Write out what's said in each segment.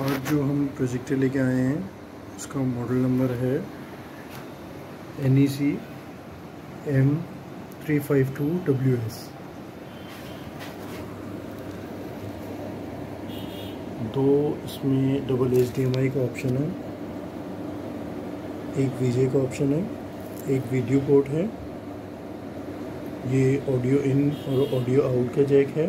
आज जो हम प्रोजेक्टर लेके आए हैं, उसका मॉडल नंबर है N E C M three five two W S दो इसमें double H D M I का ऑप्शन है, एक वी का ऑप्शन है, एक वीडियो पोर्ट है। ये ऑडियो इन और ऑडियो आउट का जैक है।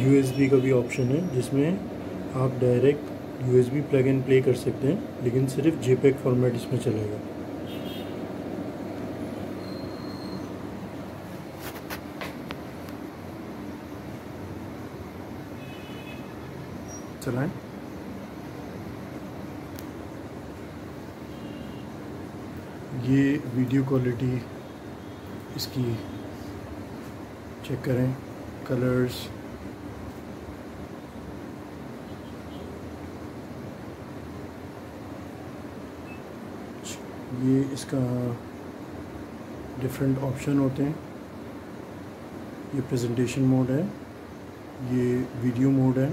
यूएसबी का भी ऑप्शन है, जिसमें आप direct USB plug and play कर सकते हैं, लेकिन सिर्फ़ जेपेक फॉर्मेट इसमें चलेगा। चलाएँ। ये वीडियो क्वालिटी इसकी चेक करें। कलर्स ये इसका डिफरेंट ऑप्शन होते हैं। ये प्रेजेंटेशन मोड है, ये वीडियो मोड है।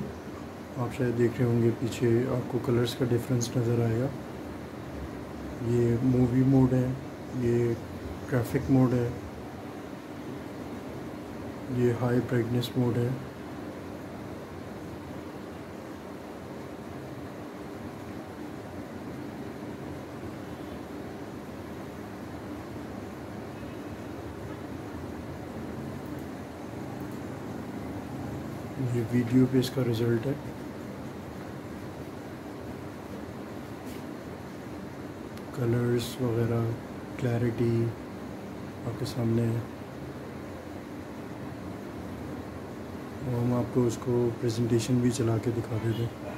आप शायद देख रहे होंगे पीछे आपको कलर्स का डिफरेंस नज़र आएगा। ये मूवी मोड है, ये ट्रैफ़िक मोड है। ये हाई ब्राइटनेस मोड है। ये वीडियो पे इसका रिज़ल्ट है। कलर्स वगैरह क्लैरिटी आपके सामने है। और हम आपको उसको प्रेजेंटेशन भी चला के दिखा देते हैं।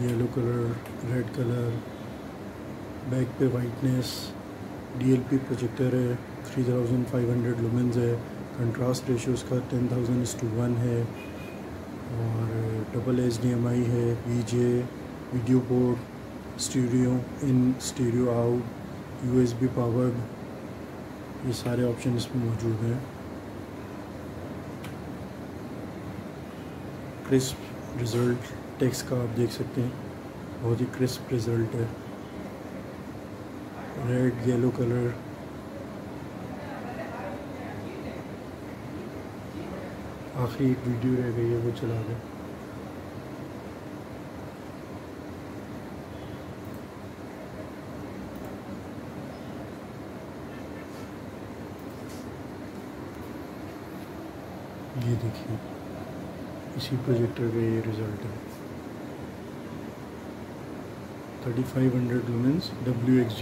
Yellow colour red colour back पे वाइटनेस डीएलपी प्रोजेक्टर है 3500 लुमेंस है कंट्रास्ट रेशियो उसका 10000 इस टू वन है, और double H D M I है V J video port stereo in stereo out U S B powered ये सारे ऑप्शन इसमें मौजूद हैं। क्रिस्प रिज़ल्ट टेक्स्ट का आप देख सकते हैं। बहुत ही क्रिस्प रिज़ल्ट है। रेड येलो कलर आखिरी एक वीडियो रह गई है, वो चला दें। ये देखिए, इसी प्रोजेक्टर का ये रिज़ल्ट है। Thirty five hundred lumens W X